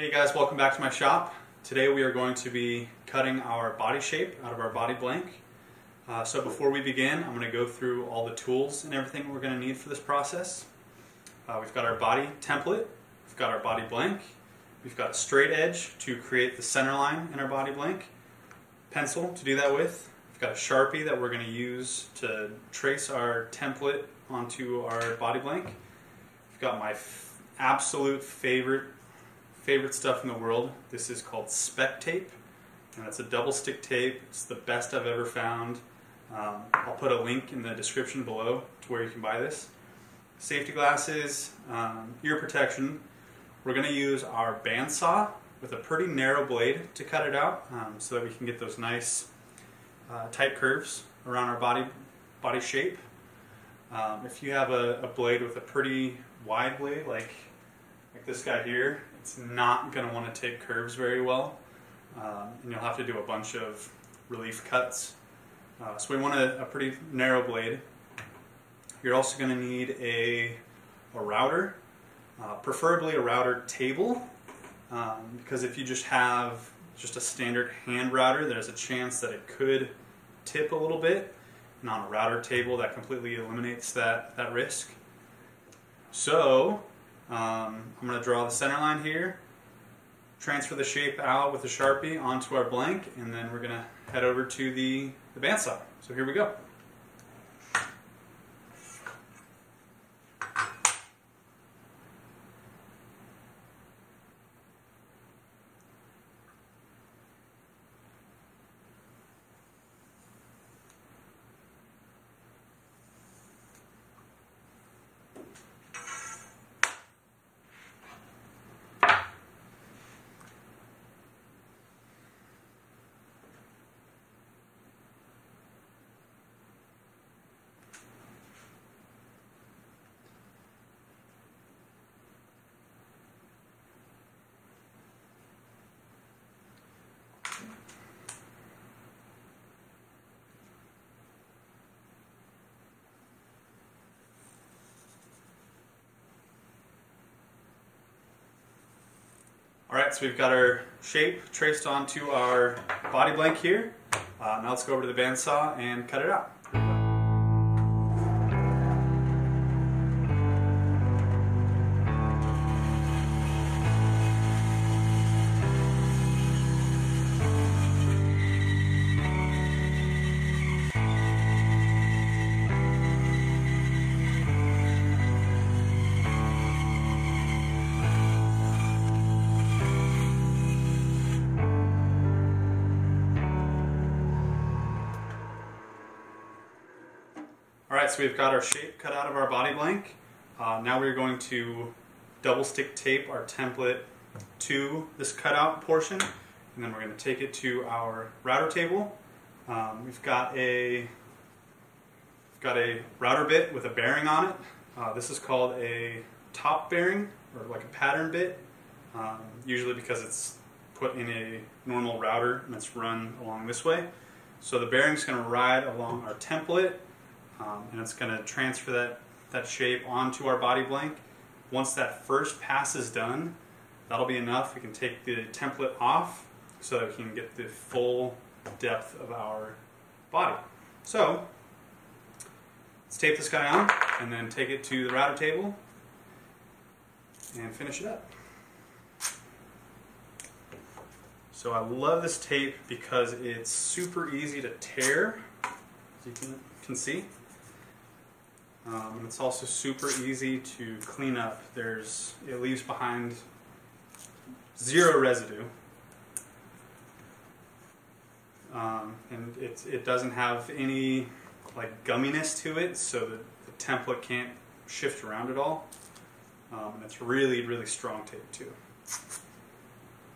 Hey guys, welcome back to my shop. Today we are going to be cutting our body shape out of our body blank. Uh, so before we begin, I'm going to go through all the tools and everything we're going to need for this process. Uh, we've got our body template, we've got our body blank, we've got a straight edge to create the center line in our body blank, pencil to do that with, we've got a Sharpie that we're going to use to trace our template onto our body blank. I've got my absolute favorite favorite stuff in the world. This is called Spectape, and it's a double stick tape. It's the best I've ever found. Um, I'll put a link in the description below to where you can buy this. Safety glasses, um, ear protection. We're going to use our bandsaw with a pretty narrow blade to cut it out um, so that we can get those nice uh, tight curves around our body, body shape. Um, if you have a, a blade with a pretty wide blade like like this guy here, it's not going to want to take curves very well, um, and you'll have to do a bunch of relief cuts. Uh, so we want a, a, pretty narrow blade. You're also going to need a, a router, uh, preferably a router table, um, because if you just have just a standard hand router, there's a chance that it could tip a little bit. And on a router table, that completely eliminates that, that risk. So um, I'm going to draw the center line here, transfer the shape out with a Sharpie onto our blank, and then we're going to head over to the, the bandsaw. So here we go. All right, so we've got our shape traced onto our body blank here. Uh, now let's go over to the bandsaw and cut it out. Right, so we've got our shape cut out of our body blank. Uh, now we're going to double stick tape our template to this cutout portion, and then we're going to take it to our router table. Um, we've got a we've got a router bit with a bearing on it. Uh, this is called a top bearing or like a pattern bit, um, usually because it's put in a normal router and it's run along this way. So the bearing's going to ride along our template um, and it's going to transfer that, that shape onto our body blank. Once that first pass is done, that'll be enough. We can take the template off so that we can get the full depth of our body. So, let's tape this guy on and then take it to the router table and finish it up. So I love this tape because it's super easy to tear, as you can, can see. Um, it's also super easy to clean up. There's it leaves behind zero residue, um, and it it doesn't have any like gumminess to it, so that the template can't shift around at all. Um, and it's really really strong tape too.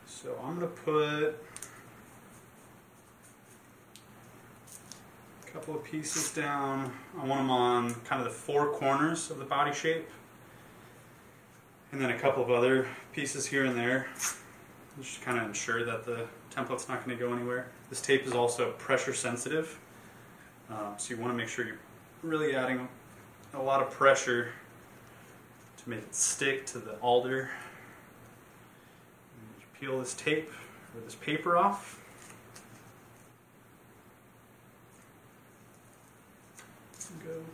So I'm gonna put couple of pieces down. I want them on kind of the four corners of the body shape. And then a couple of other pieces here and there. Just kind of ensure that the template's not going to go anywhere. This tape is also pressure sensitive. Um, so you want to make sure you're really adding a lot of pressure to make it stick to the alder. peel this tape or this paper off. Go.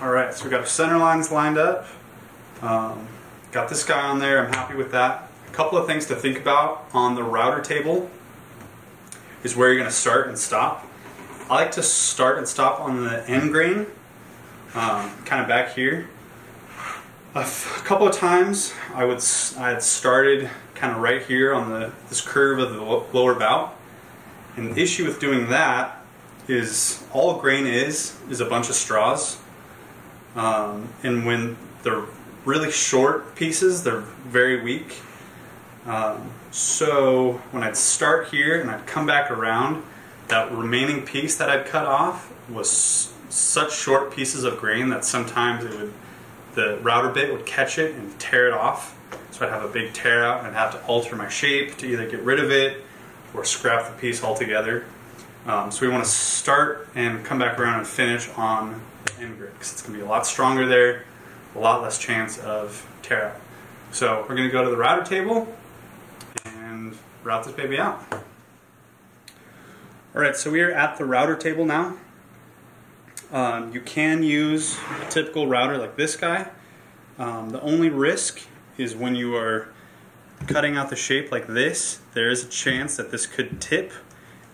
All right, so we got our center lines lined up. Um, got this guy on there, I'm happy with that. A couple of things to think about on the router table is where you're gonna start and stop. I like to start and stop on the end grain, um, kind of back here. A couple of times I would I had started kind of right here on the this curve of the lower bout. And the issue with doing that is all grain is is a bunch of straws. Um, and when they're really short pieces, they're very weak. Um, so when I'd start here and I'd come back around, that remaining piece that I'd cut off was such short pieces of grain that sometimes it would, the router bit would catch it and tear it off. So I'd have a big tear out and I'd have to alter my shape to either get rid of it or scrap the piece altogether. Um, so we want to start and come back around and finish on the end grain because it's going to be a lot stronger there, a lot less chance of tear out. So we're going to go to the router table and route this baby out. All right, so we are at the router table now. Um, you can use a typical router like this guy. Um, the only risk is when you are cutting out the shape like this, there is a chance that this could tip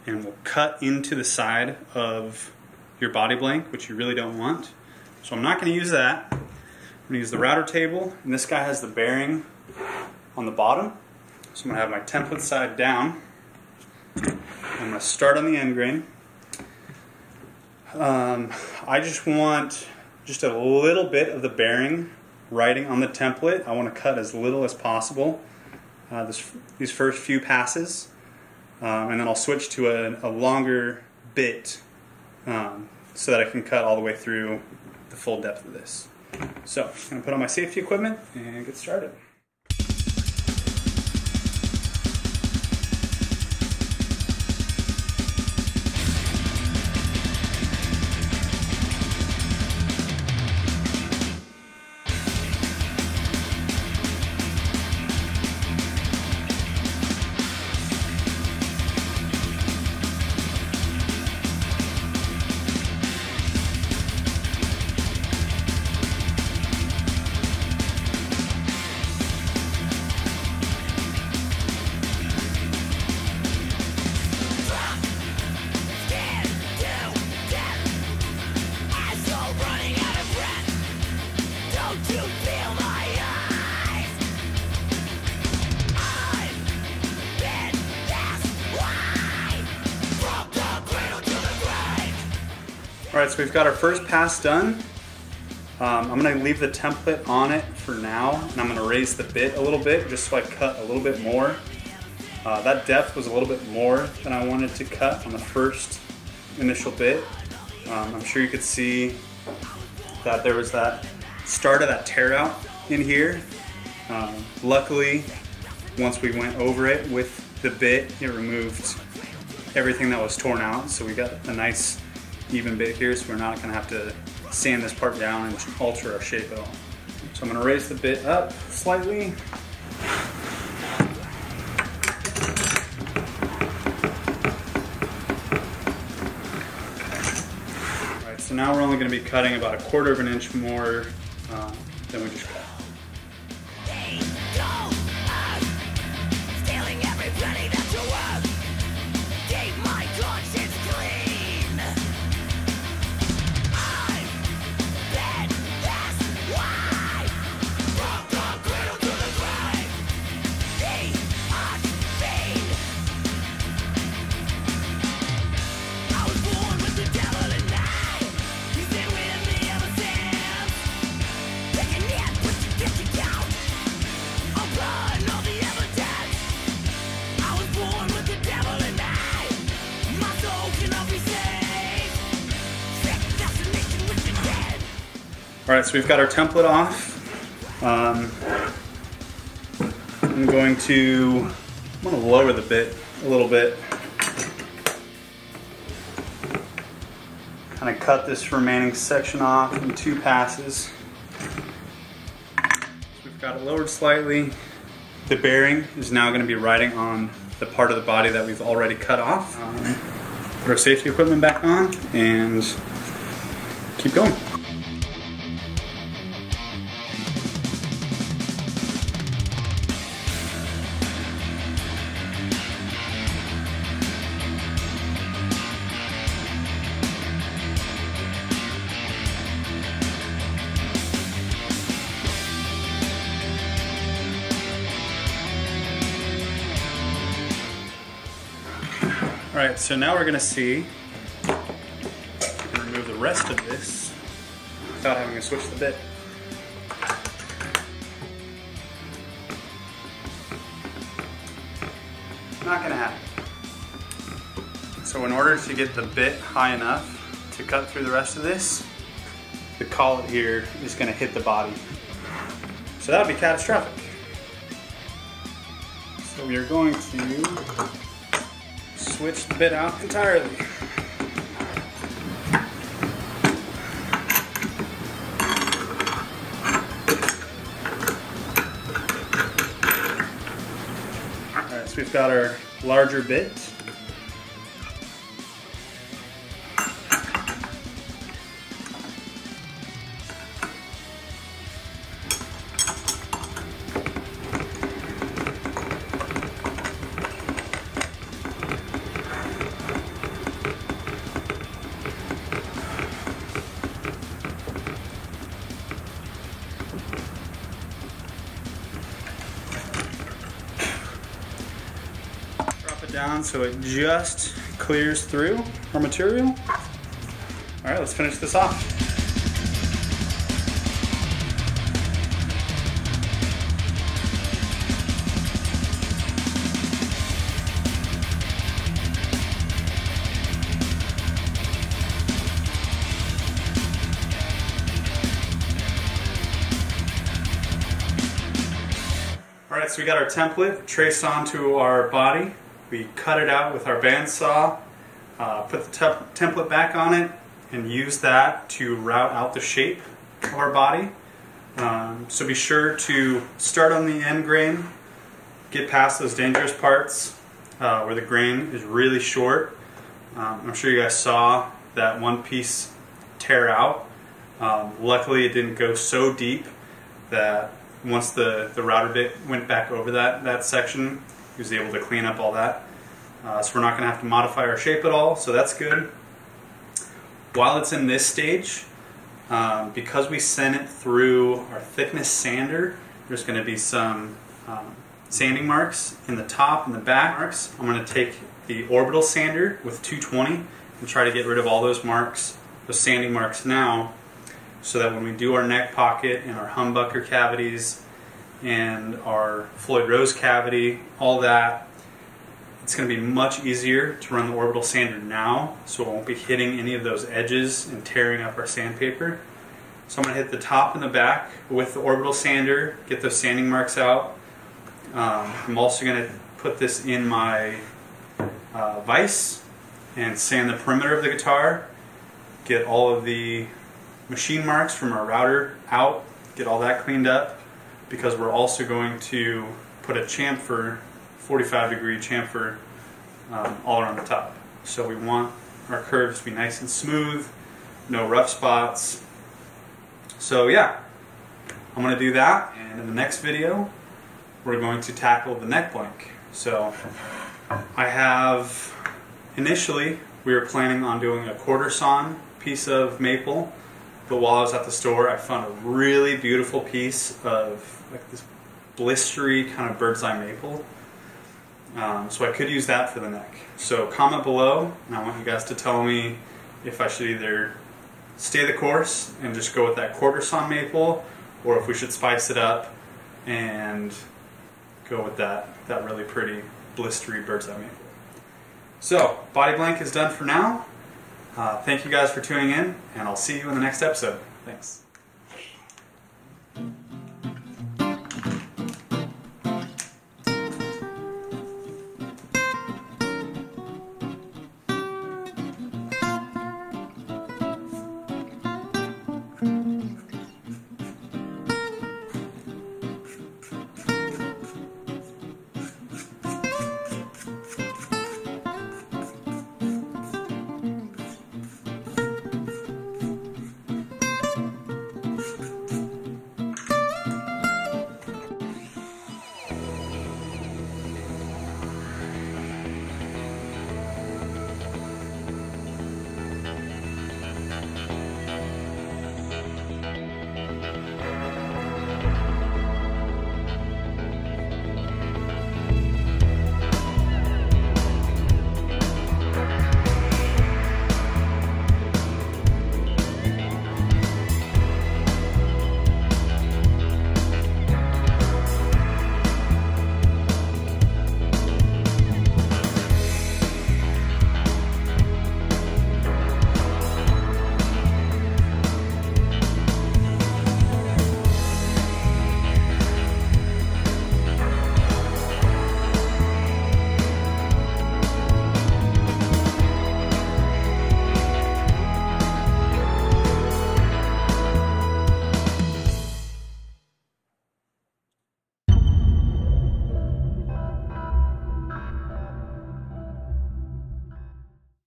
and will cut into the side of your body blank, which you really don't want. So I'm not going to use that. I'm to use the router table, and this guy has the bearing on the bottom. So I'm to have my template side down. I'm to start on the end grain. Um, I just want just a little bit of the bearing writing on the template. I want to cut as little as possible uh, this, these first few passes. Um, and then I'll switch to a, a longer bit um, so that I can cut all the way through the full depth of this. So I'm to put on my safety equipment and get started. All right, so we've got our first pass done. Um, I'm going to leave the template on it for now, and I'm going to raise the bit a little bit just so I cut a little bit more. Uh, that depth was a little bit more than I wanted to cut on the first initial bit. Um, I'm sure you could see that there was that start of that tear out in here. Um, luckily, once we went over it with the bit, it removed everything that was torn out. So we got a nice even bit here, so we're not gonna have to sand this part down and alter our shape at all. So I'm gonna raise the bit up slightly. All right, so now we're only gonna be cutting about a quarter of an inch more uh, than we just All right, so we've got our template off. Um, I'm going to, I'm going to lower the bit a little bit. Kind of cut this remaining section off in two passes. So we've got it lowered slightly. The bearing is now going to be riding on the part of the body that we've already cut off. Um, put our safety equipment back on and keep going. All right, so now we're gonna see, remove the rest of this without having to switch the bit. Not gonna happen. So in order to get the bit high enough to cut through the rest of this, the collet here is gonna hit the body. So that would be catastrophic. So we are going to switch the bit out entirely. Alright, so we've got our larger bit. Down so it just clears through our material. All right, let's finish this off. All right, so we got our template traced onto our body. We cut it out with our bandsaw, uh, put the template back on it, and use that to route out the shape of our body. Um, so be sure to start on the end grain, get past those dangerous parts uh, where the grain is really short. Um, I'm sure you guys saw that one piece tear out. Um, luckily it didn't go so deep that once the, the router bit went back over that, that section, he was able to clean up all that. Uh, so we're not going to have to modify our shape at all, so that's good. While it's in this stage, um, because we sent it through our thickness sander, there's going to be some um, sanding marks in the top and the back marks. I'm going to take the orbital sander with 220 and try to get rid of all those marks, those sanding marks now, so that when we do our neck pocket and our humbucker cavities and our Floyd Rose cavity, all that. It's going to be much easier to run the orbital sander now, so it won't be hitting any of those edges and tearing up our sandpaper. So I'm going to hit the top and the back with the orbital sander, get those sanding marks out. Um, I'm also going to put this in my uh, vise and sand the perimeter of the guitar, get all of the machine marks from our router out, get all that cleaned up, because we're also going to put a chamfer, 45 degree chamfer, um, all around the top. So we want our curves to be nice and smooth, no rough spots. So yeah, I'm going to do that, and in the next video, we're going to tackle the neck blank. So I have, initially, we were planning on doing a quarter sawn piece of maple, but while I was at the store, I found a really beautiful piece of like this blistery kind of bird's eye maple. Um, so I could use that for the neck. So comment below, and I want you guys to tell me if I should either stay the course and just go with that quarter sawn maple, or if we should spice it up and go with that, that really pretty blistery bird's eye maple. So, body blank is done for now. Uh, thank you guys for tuning in, and I'll see you in the next episode. Thanks.